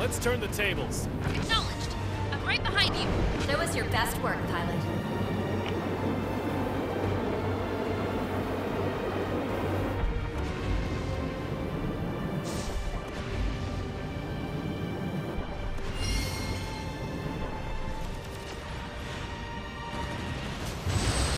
Let's turn the tables. Acknowledged. I'm right behind you. Show us your best work, pilot.